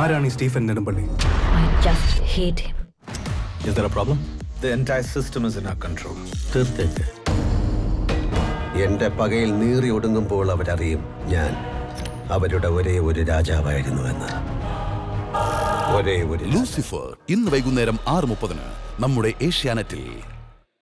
ആരാണ് ഈ Stephen Nedumpally Is there a problem? The entire system is in our control. തീർത്തേക്ക് എന്റെ പകയിൽ നീറി ഒടുങ്ങുമ്പോൾ അവരറിയും ഞാൻ അവരുടെ ഒരേ ഒരു രാജാവായിരുന്നുവെന്ന് ഒരേ ഒരു ലൂസിഫർ ഇന്ന് വൈകുന്നേരം ആറ് മുപ്പതിന് നമ്മുടെ ഏഷ്യാനെറ്റിൽ